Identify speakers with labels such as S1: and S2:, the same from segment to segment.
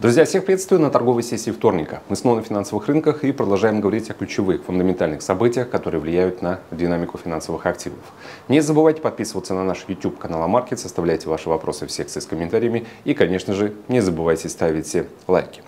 S1: Друзья, всех приветствую на торговой сессии вторника. Мы снова на финансовых рынках и продолжаем говорить о ключевых фундаментальных событиях, которые влияют на динамику финансовых активов. Не забывайте подписываться на наш YouTube канал Амаркет, оставляйте ваши вопросы в секции с комментариями и, конечно же, не забывайте ставить лайки.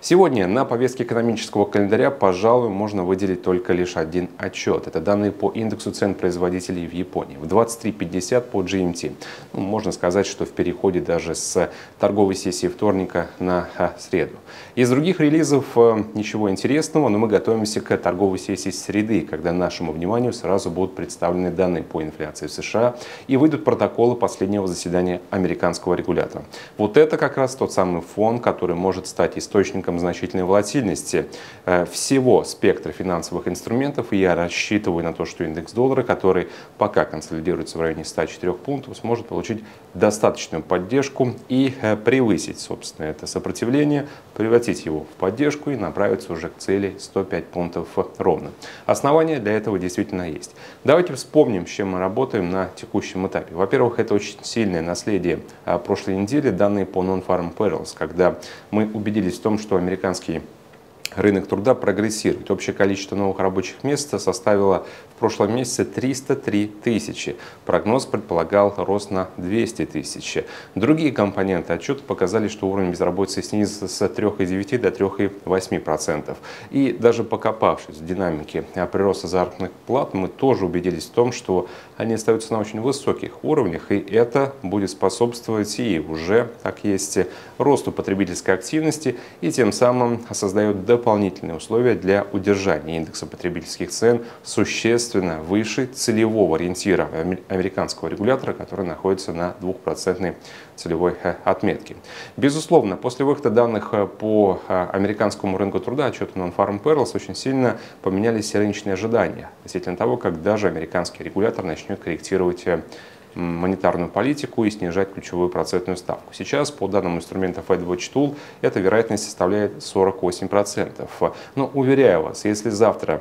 S1: Сегодня на повестке экономического календаря, пожалуй, можно выделить только лишь один отчет. Это данные по индексу цен производителей в Японии. В 23.50 по GMT. Ну, можно сказать, что в переходе даже с торговой сессии вторника на а, среду. Из других релизов э, ничего интересного, но мы готовимся к торговой сессии среды, когда нашему вниманию сразу будут представлены данные по инфляции в США и выйдут протоколы последнего заседания американского регулятора. Вот это как раз тот самый фон, который может стать источником источником значительной волатильности э, всего спектра финансовых инструментов. И я рассчитываю на то, что индекс доллара, который пока консолидируется в районе 104 пунктов, сможет получить достаточную поддержку и э, превысить, собственно, это сопротивление, превратить его в поддержку и направиться уже к цели 105 пунктов ровно. Основания для этого действительно есть. Давайте вспомним, с чем мы работаем на текущем этапе. Во-первых, это очень сильное наследие э, прошлой недели, данные по Non-Farm Perils, когда мы убедились в том, что американский рынок труда прогрессирует. Общее количество новых рабочих мест составило в прошлом месяце 303 тысячи. Прогноз предполагал рост на 200 тысяч. Другие компоненты отчета показали, что уровень безработицы снизился с 3,9 до 3,8%. И даже покопавшись в динамике прироста заработных плат, мы тоже убедились в том, что они остаются на очень высоких уровнях, и это будет способствовать и уже, как есть, росту потребительской активности, и тем самым создает дополнительные условия для удержания индекса потребительских цен существенно выше целевого ориентира американского регулятора, который находится на 2% целевой э, отметке. Безусловно, после выхода данных э, по э, американскому рынку труда, отчета Non-Farm Perils, очень сильно поменялись рыночные ожидания относительно того, как даже американский регулятор начнет корректировать монетарную политику и снижать ключевую процентную ставку. Сейчас по данным инструмента Fed Watch Tool эта вероятность составляет 48%. Но уверяю вас, если завтра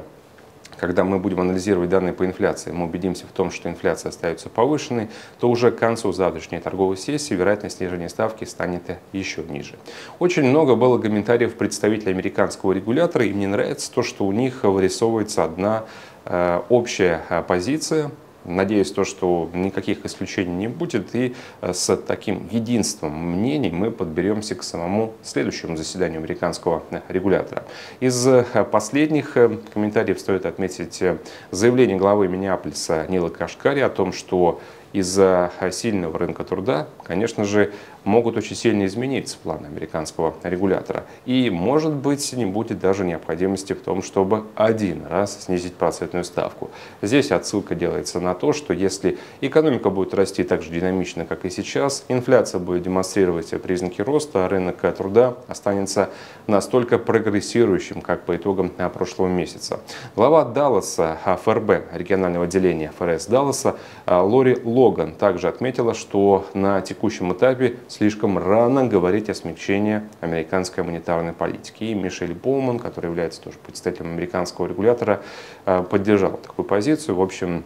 S1: когда мы будем анализировать данные по инфляции, мы убедимся в том, что инфляция остается повышенной, то уже к концу завтрашней торговой сессии вероятность снижения ставки станет еще ниже. Очень много было комментариев представителей американского регулятора, и мне нравится то, что у них вырисовывается одна э, общая э, позиция Надеюсь, то, что никаких исключений не будет, и э, с таким единством мнений мы подберемся к самому следующему заседанию американского э, регулятора. Из э, последних комментариев стоит отметить заявление главы Миннеаполиса Нила Кашкари о том, что из-за сильного рынка труда, конечно же, могут очень сильно измениться планы американского регулятора. И, может быть, не будет даже необходимости в том, чтобы один раз снизить процентную ставку. Здесь отсылка делается на то, что если экономика будет расти так же динамично, как и сейчас, инфляция будет демонстрировать признаки роста, а рынок труда останется настолько прогрессирующим, как по итогам прошлого месяца. Глава Далласа ФРБ, регионального отделения ФРС Далласа, Лори Логан также отметила, что на текущем этапе слишком рано говорить о смягчении американской монетарной политики. И Мишель Боуман, который является тоже представителем американского регулятора, э, поддержал такую позицию. В общем,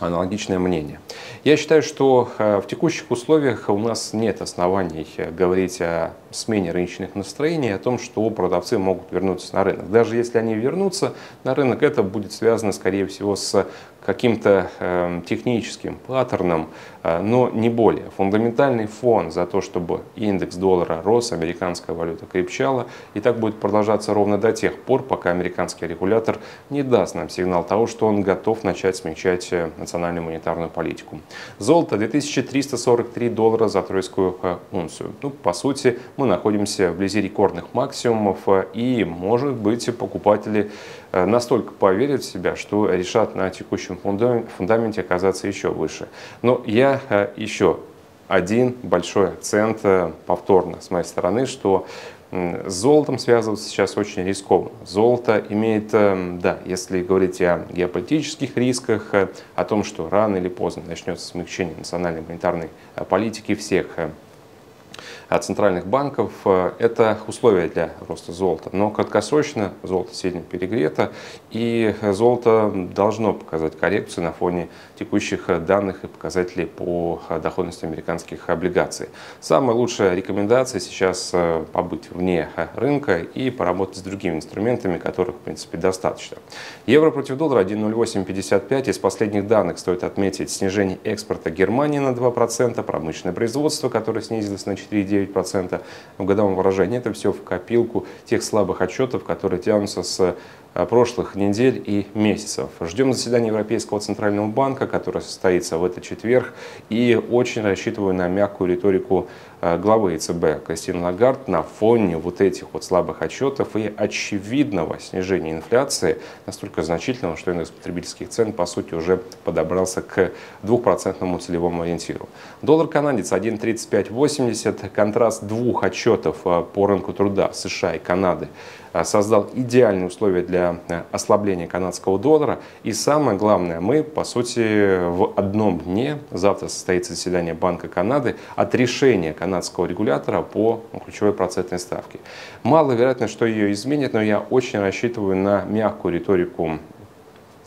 S1: аналогичное мнение. Я считаю, что э, в текущих условиях у нас нет оснований э, говорить о смене рыночных настроений, о том, что продавцы могут вернуться на рынок. Даже если они вернутся на рынок, это будет связано, скорее всего, с каким-то э, техническим паттерном, э, но не более. Фундаментальный фон за то, чтобы индекс доллара рос, американская валюта крепчала, и так будет продолжаться ровно до тех пор, пока американский регулятор не даст нам сигнал того, что он готов начать смягчать э, национальную монетарную политику. Золото 2343 доллара за тройскую э, унцию. Ну, по сути, мы находимся вблизи рекордных максимумов, э, и, может быть, покупатели Э, настолько поверят в себя, что решат на текущем фундаменте оказаться еще выше. Но я э, еще один большой акцент повторно с моей стороны, что с золотом связываться сейчас очень рискованно. Золото имеет, да, если говорить о геополитических рисках, о том, что рано или поздно начнется смягчение национальной монетарной политики всех центральных банков. Это условия для роста золота. Но краткосрочно золото сильно перегрето, и золото должно показать коррекцию на фоне текущих данных и показателей по доходности американских облигаций. Самая лучшая рекомендация сейчас побыть вне рынка и поработать с другими инструментами, которых, в принципе, достаточно. Евро против доллара 1.0855. Из последних данных стоит отметить снижение экспорта Германии на 2%, промышленное производство, которое снизилось на 4,9% в годовом выражении. Это все в копилку тех слабых отчетов, которые тянутся с прошлых недель и месяцев. Ждем заседания Европейского Центрального банка, которое состоится в этот четверг, и очень рассчитываю на мягкую риторику э, главы ЕЦБ Кристины Лагард на фоне вот этих вот слабых отчетов и очевидного снижения инфляции, настолько значительного, что индекс потребительских цен, по сути, уже подобрался к двухпроцентному целевому ориентиру. Доллар канадец 1.3580, контраст двух отчетов э, по рынку труда США и Канады создал идеальные условия для Э, ослабления канадского доллара. И самое главное, мы, по сути, в одном дне, завтра состоится заседание Банка Канады, от решения канадского регулятора по ключевой процентной ставке. Маловероятно, что ее изменит, но я очень рассчитываю на мягкую риторику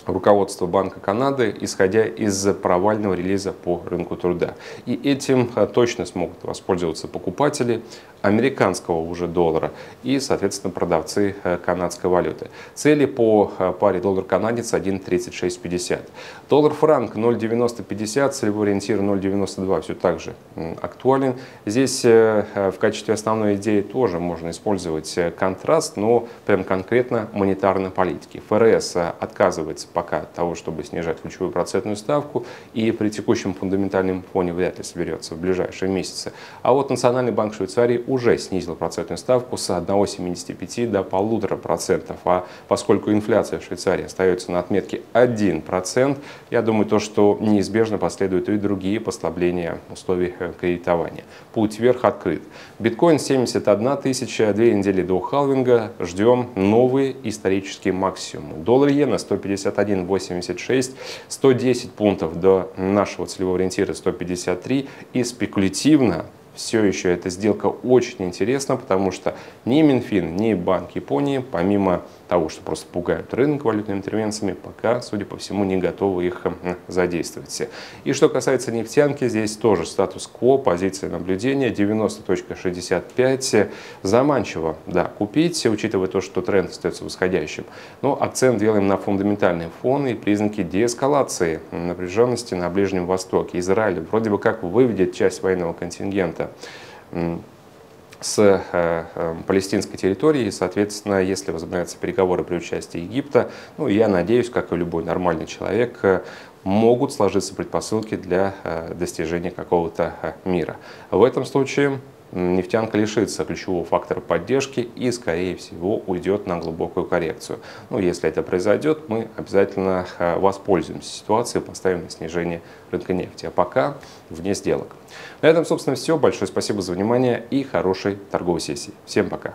S1: руководства Банка Канады, исходя из провального релиза по рынку труда. И этим э, точно смогут воспользоваться покупатели американского уже доллара и, соответственно, продавцы э, канадской валюты. Цели по э, паре доллар-канадец 1.3650. Доллар-франк 0.9050, целевой ориентир 0.92 все так же актуален. Здесь в качестве основной идеи тоже можно использовать контраст, но прям конкретно монетарной политики. ФРС отказывается пока от того, чтобы снижать ключевую процентную ставку, и при текущем фундаментальном фоне вряд ли соберется в ближайшие месяцы. А вот Национальный банк Швейцарии уже снизил процентную ставку с 1,75 до 1,5%. А поскольку инфляция в Швейцарии остается на отметке 1%, я думаю, то, что неизбежно последуют и другие послабления условий э, кредитования. Путь вверх открыт. Биткоин 71 тысяча, две недели до халвинга. Ждем новые исторические максимумы. Доллар иена 151 1,86, 110 пунктов до нашего целевого ориентира 153 и спекулятивно все еще эта сделка очень интересна, потому что ни Минфин, ни Банк Японии, помимо того, что просто пугают рынок валютными интервенциями, пока, судя по всему, не готовы их задействовать. И что касается нефтянки, здесь тоже статус-кво, позиция наблюдения 90.65. Заманчиво, да, купить, учитывая то, что тренд остается восходящим. Но акцент делаем на фундаментальные фоны и признаки деэскалации напряженности на Ближнем Востоке. Израиль вроде бы как выведет часть военного контингента с э, э, палестинской территории. И, соответственно, если возобновятся переговоры при участии Египта, ну, я надеюсь, как и любой нормальный человек, э, могут сложиться предпосылки для достижения какого-то мира. В этом случае нефтянка лишится ключевого фактора поддержки и, скорее всего, уйдет на глубокую коррекцию. Ну, если это произойдет, мы обязательно воспользуемся ситуацией, поставим на снижение рынка нефти. А пока вне сделок. На этом, собственно, все. Большое спасибо за внимание и хорошей торговой сессии. Всем пока.